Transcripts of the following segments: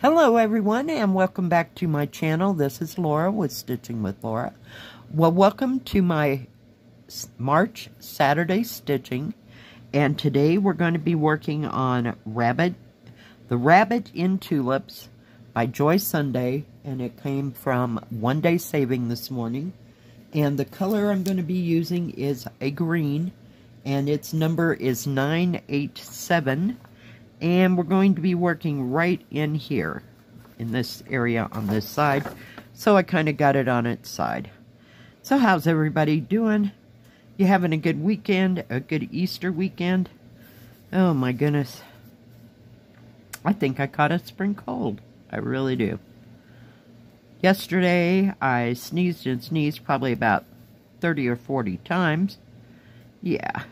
Hello everyone and welcome back to my channel. This is Lora with Stitching with Lora. Well, welcome to my March Saturday stitching and today we're going to be working on Rabbit, The Rabbit in Tulips by Joy Sunday and it came from One Day Saving this morning and the color I'm going to be using is a green and its number is 987 and we're going to be working right in here in this area on this side. So I kind of got it on its side. So how's everybody doing? You having a good weekend a good Easter weekend? Oh my goodness. I think I caught a spring cold. I really do. Yesterday I sneezed and sneezed probably about 30 or 40 times. Yeah.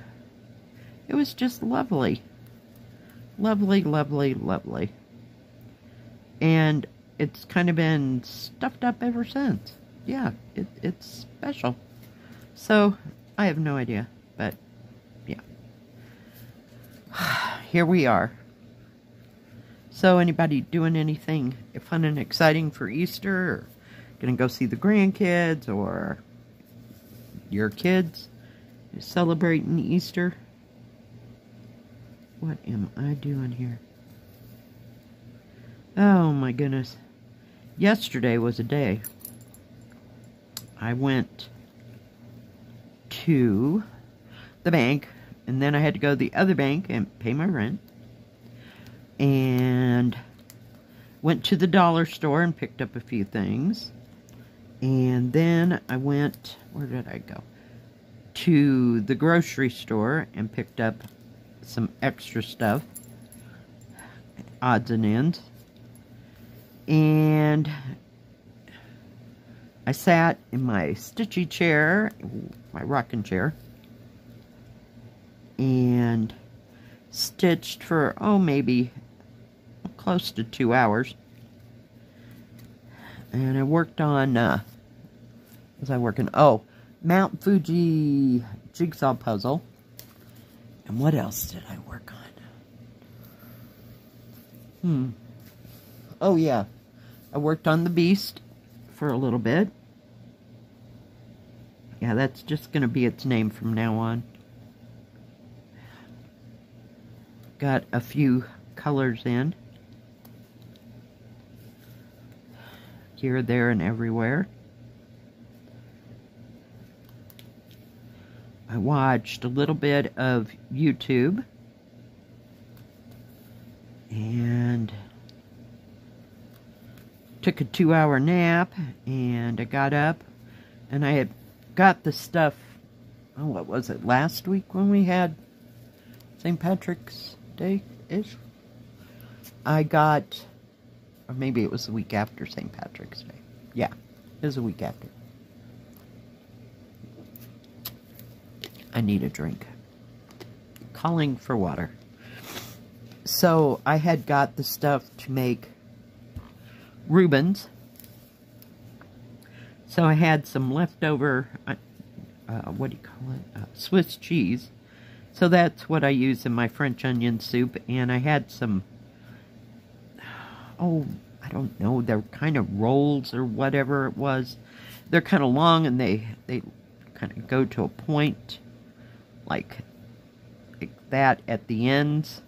It was just lovely Lovely, lovely, lovely. And it's kind of been stuffed up ever since. Yeah, it, it's special. So, I have no idea, but yeah. Here we are. So, anybody doing anything fun and exciting for Easter? Or gonna go see the grandkids or your kids celebrating Easter? What am I doing here? Oh my goodness. Yesterday was a day. I went to the bank and then I had to go to the other bank and pay my rent. And went to the dollar store and picked up a few things. And then I went, where did I go? To the grocery store and picked up some extra stuff, odds and ends. And I sat in my stitchy chair, my rocking chair, and stitched for, oh, maybe close to two hours. And I worked on, uh, was I working? Oh, Mount Fuji jigsaw puzzle. And what else did I work on? Hmm. Oh, yeah. I worked on the Beast for a little bit. Yeah, that's just going to be its name from now on. Got a few colors in. Here, there, and everywhere. I watched a little bit of YouTube and took a two hour nap and I got up and I had got the stuff, oh, what was it, last week when we had St. Patrick's Day-ish? I got, or maybe it was the week after St. Patrick's Day. Yeah, it was a week after. I need a drink. Calling for water. So I had got the stuff to make Reubens. So I had some leftover, uh, uh, what do you call it, uh, Swiss cheese. So that's what I use in my French onion soup. And I had some, oh, I don't know, they're kind of rolls or whatever it was. They're kind of long and they, they kind of go to a point like, like that at the ends.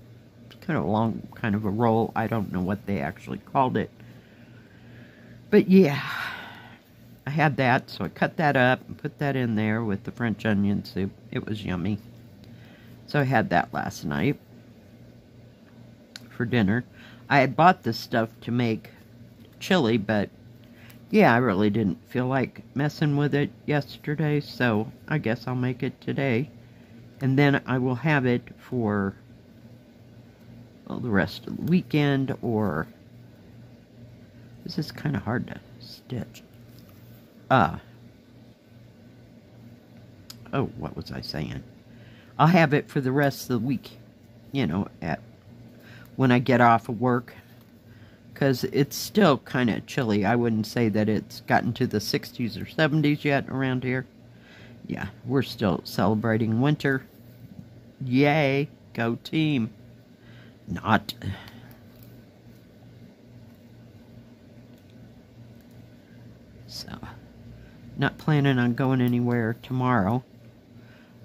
It's kind of a long, kind of a roll. I don't know what they actually called it. But yeah, I had that, so I cut that up and put that in there with the French onion soup. It was yummy. So I had that last night for dinner. I had bought this stuff to make chili, but yeah, I really didn't feel like messing with it yesterday, so I guess I'll make it today and then I will have it for well, the rest of the weekend or this is kind of hard to stitch. Uh, oh, what was I saying? I'll have it for the rest of the week, you know, at when I get off of work because it's still kind of chilly. I wouldn't say that it's gotten to the 60s or 70s yet around here yeah, we're still celebrating winter. Yay, go team. Not. So, not planning on going anywhere tomorrow.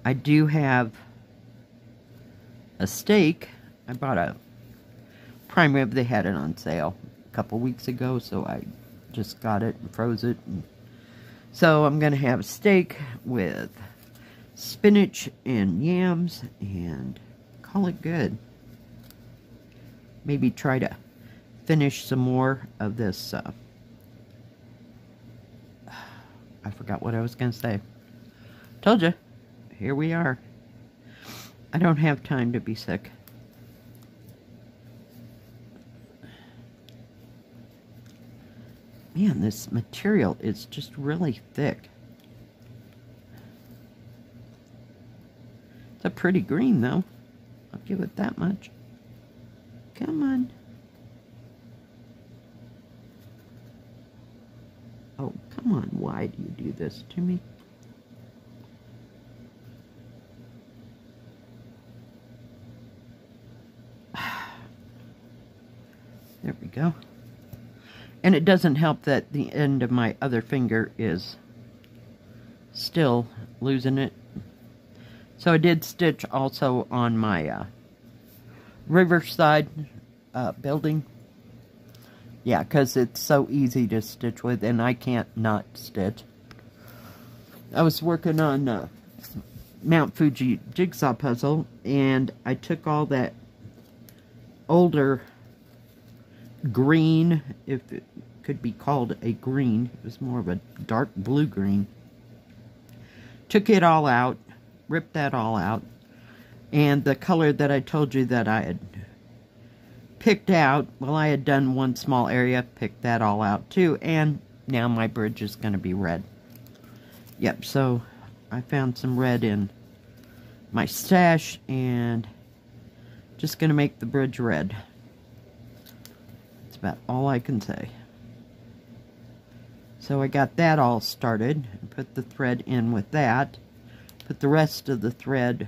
I do have a steak. I bought a prime rib. They had it on sale a couple weeks ago, so I just got it and froze it and so I'm going to have steak with spinach and yams and call it good. Maybe try to finish some more of this. Uh, I forgot what I was going to say. Told you. Here we are. I don't have time to be sick. Man, this material is just really thick. It's a pretty green, though. I'll give it that much. Come on. Oh, come on. Why do you do this to me? There we go. And it doesn't help that the end of my other finger is still losing it. So I did stitch also on my uh, Riverside uh, building. Yeah, because it's so easy to stitch with, and I can't not stitch. I was working on uh, Mount Fuji jigsaw puzzle, and I took all that older green, if it could be called a green. It was more of a dark blue green. Took it all out, ripped that all out, and the color that I told you that I had picked out, well, I had done one small area, picked that all out too, and now my bridge is going to be red. Yep, so I found some red in my stash, and just going to make the bridge red about all I can say. So I got that all started, and put the thread in with that, put the rest of the thread,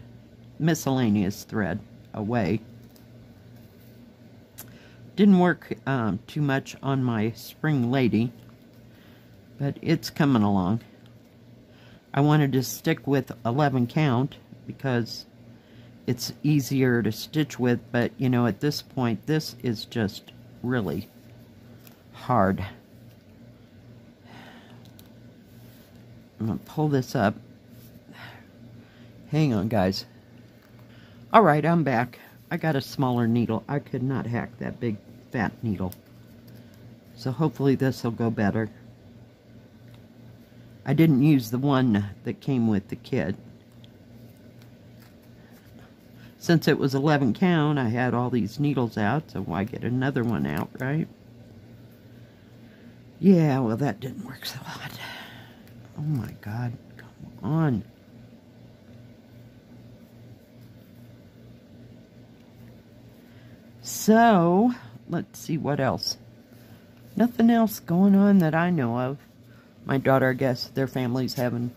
miscellaneous thread, away. Didn't work um, too much on my spring lady, but it's coming along. I wanted to stick with 11 count because it's easier to stitch with, but you know, at this point, this is just really hard. I'm going to pull this up. Hang on, guys. Alright, I'm back. I got a smaller needle. I could not hack that big fat needle. So hopefully this will go better. I didn't use the one that came with the kit. Since it was 11 count, I had all these needles out, so why get another one out, right? Yeah, well, that didn't work so hot. Oh my god, come on. So, let's see what else. Nothing else going on that I know of. My daughter, I guess, their family's having,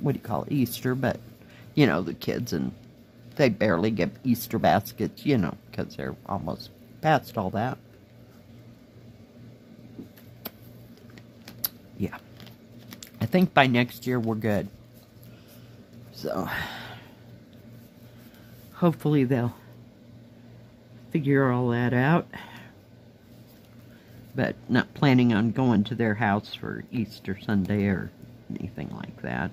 what do you call it, Easter, but, you know, the kids and they barely give Easter baskets, you know, because they're almost past all that. Yeah. I think by next year we're good. So, hopefully they'll figure all that out. But not planning on going to their house for Easter Sunday or anything like that.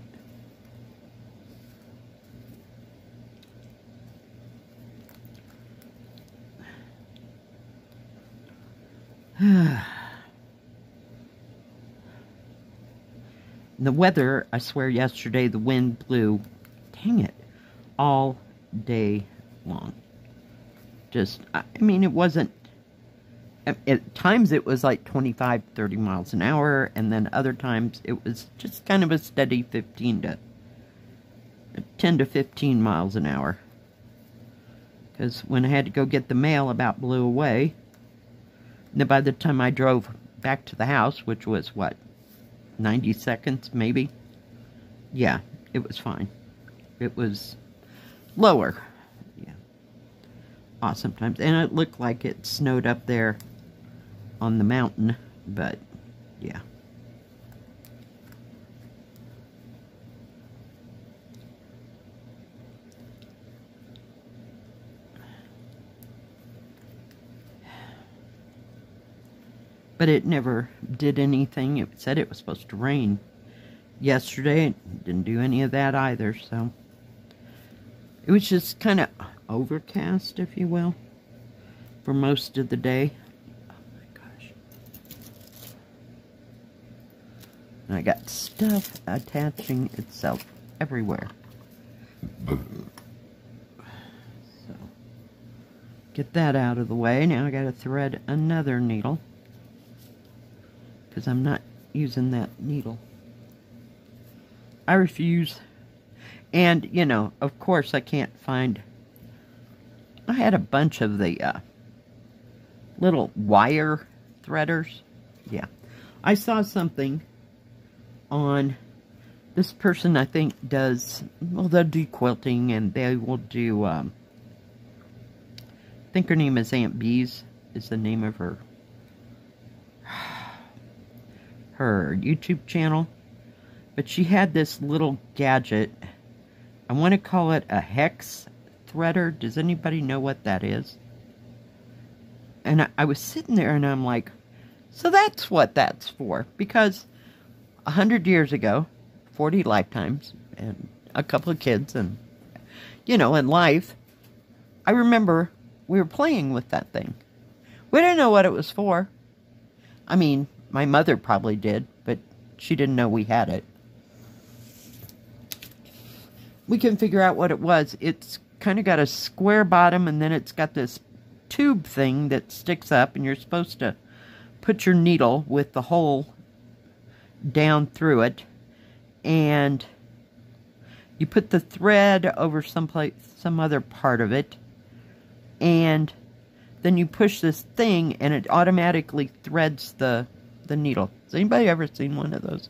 the weather, I swear yesterday the wind blew, dang it, all day long. Just, I mean, it wasn't, at times it was like 25, 30 miles an hour, and then other times it was just kind of a steady 15 to, 10 to 15 miles an hour. Because when I had to go get the mail, about blew away. And by the time I drove back to the house, which was, what, 90 seconds, maybe? Yeah, it was fine. It was lower. Yeah. Awesome times. And it looked like it snowed up there on the mountain, but, yeah. But it never did anything. It said it was supposed to rain yesterday. It didn't do any of that either, so... It was just kind of overcast, if you will, for most of the day. Oh my gosh. And I got stuff attaching itself everywhere. So, get that out of the way. Now I got to thread another needle because I'm not using that needle. I refuse. And, you know, of course I can't find... I had a bunch of the uh, little wire threaders. Yeah. I saw something on this person I think does, well, they'll do quilting and they will do, um, I think her name is Aunt Bees, is the name of her, her YouTube channel. But she had this little gadget. I want to call it a hex threader. Does anybody know what that is? And I, I was sitting there and I'm like, so that's what that's for. Because a hundred years ago, 40 lifetimes and a couple of kids and, you know, in life, I remember we were playing with that thing. We didn't know what it was for. I mean, my mother probably did, but she didn't know we had it. We can figure out what it was. It's kind of got a square bottom and then it's got this tube thing that sticks up and you're supposed to put your needle with the hole down through it and you put the thread over someplace, some other part of it, and then you push this thing and it automatically threads the, the needle. Has anybody ever seen one of those?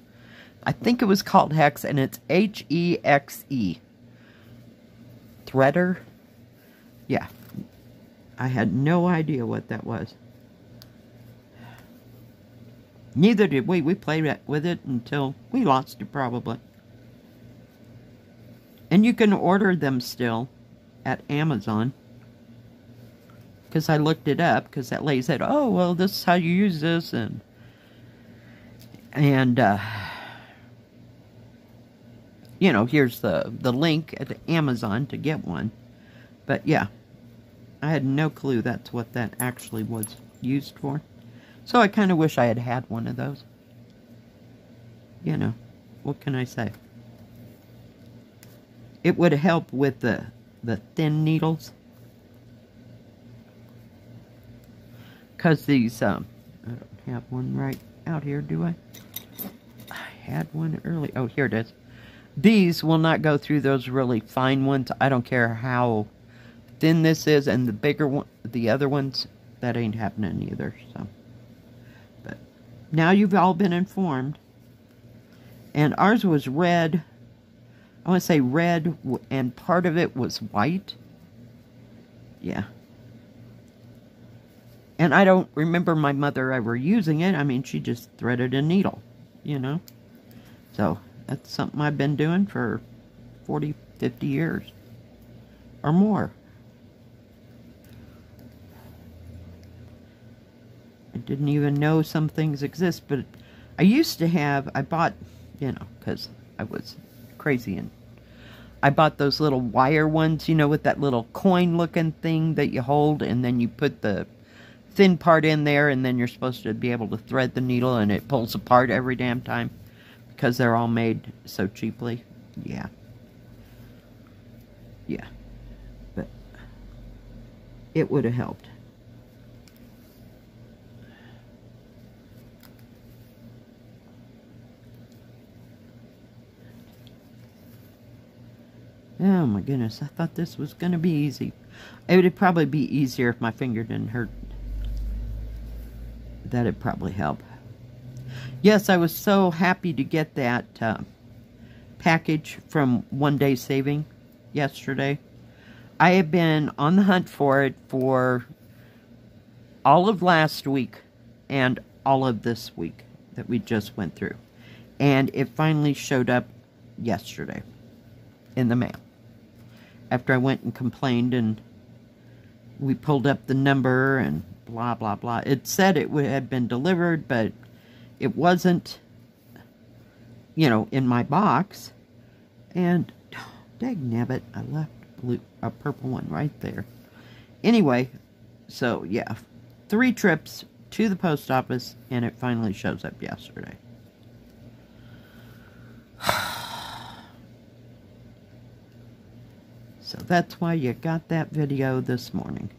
I think it was called Hex, and it's H-E-X-E. -E. Threader? Yeah. I had no idea what that was. Neither did we. We played with it until we lost it, probably. And you can order them still at Amazon. Because I looked it up, because that lady said, oh, well, this is how you use this, and... And, uh... You know, here's the, the link at Amazon to get one. But, yeah. I had no clue that's what that actually was used for. So I kind of wish I had had one of those. You know, what can I say? It would help with the, the thin needles. Because these, um, I don't have one right out here, do I? I had one early. Oh, here it is. These will not go through those really fine ones. I don't care how thin this is. And the bigger one, the other ones, that ain't happening either, so. But now you've all been informed. And ours was red. I want to say red, and part of it was white. Yeah. And I don't remember my mother ever using it. I mean, she just threaded a needle, you know. So, that's something I've been doing for 40, 50 years or more. I didn't even know some things exist, but I used to have, I bought, you know, because I was crazy and I bought those little wire ones, you know, with that little coin looking thing that you hold and then you put the thin part in there and then you're supposed to be able to thread the needle and it pulls apart every damn time because they're all made so cheaply. Yeah. Yeah. But it would have helped. Oh my goodness, I thought this was going to be easy. It would probably be easier if my finger didn't hurt. That'd probably help. Yes, I was so happy to get that uh, package from One Day Saving yesterday. I have been on the hunt for it for all of last week and all of this week that we just went through. And it finally showed up yesterday in the mail after I went and complained and we pulled up the number and blah, blah, blah. It said it had been delivered, but it wasn't, you know, in my box. And, dag nabbit, I left blue, a purple one right there. Anyway, so yeah, three trips to the post office, and it finally shows up yesterday. So that's why you got that video this morning.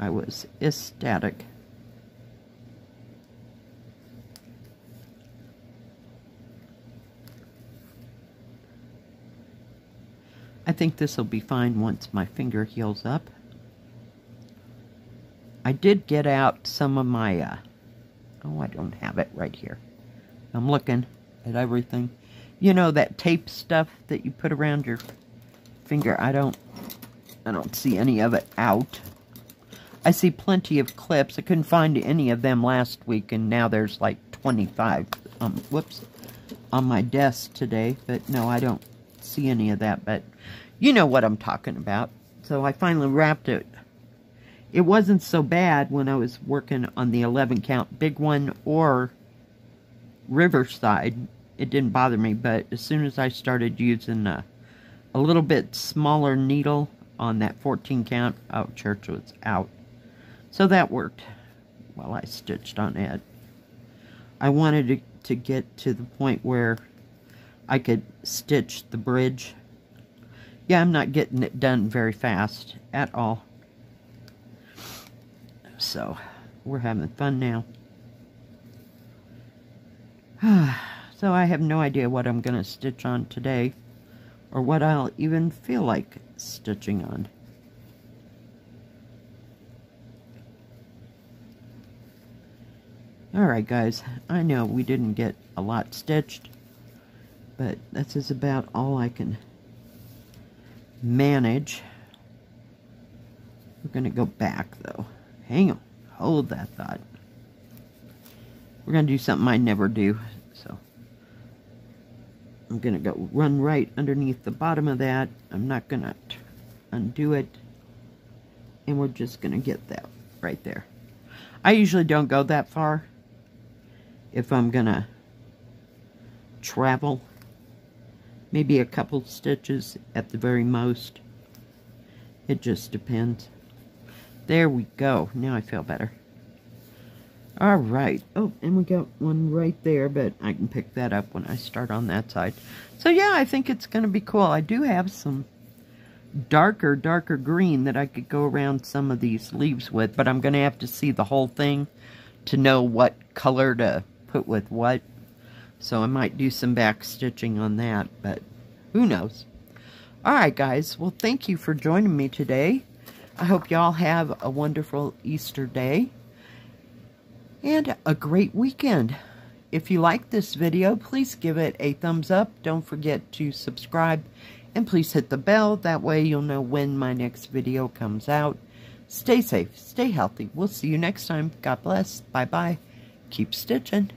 I was ecstatic. I think this will be fine once my finger heals up. I did get out some of my, uh, oh, I don't have it right here. I'm looking at everything. You know, that tape stuff that you put around your finger. I don't, I don't see any of it out. I see plenty of clips. I couldn't find any of them last week, and now there's like 25, um, whoops, on my desk today. But no, I don't see any of that, but you know what I'm talking about. So I finally wrapped it. It wasn't so bad when I was working on the 11 count big one or Riverside. It didn't bother me, but as soon as I started using uh, a little bit smaller needle on that 14 count. Oh, church was out. So that worked while I stitched on it. I wanted to, to get to the point where I could stitch the bridge. Yeah, I'm not getting it done very fast at all. So, we're having fun now. so I have no idea what I'm going to stitch on today or what I'll even feel like stitching on. Alright guys, I know we didn't get a lot stitched, but this is about all I can manage. We're going to go back though. Hang on, hold that thought. We're going to do something I never do. So I'm going to go run right underneath the bottom of that. I'm not going to undo it. And we're just going to get that right there. I usually don't go that far if I'm going to travel. Maybe a couple stitches at the very most. It just depends. There we go. Now I feel better. All right. Oh, and we got one right there, but I can pick that up when I start on that side. So, yeah, I think it's going to be cool. I do have some darker, darker green that I could go around some of these leaves with, but I'm going to have to see the whole thing to know what color to put with what. So I might do some back stitching on that, but who knows. All right, guys. Well, thank you for joining me today. I hope y'all have a wonderful Easter day and a great weekend. If you like this video, please give it a thumbs up. Don't forget to subscribe and please hit the bell. That way you'll know when my next video comes out. Stay safe. Stay healthy. We'll see you next time. God bless. Bye-bye. Keep stitching.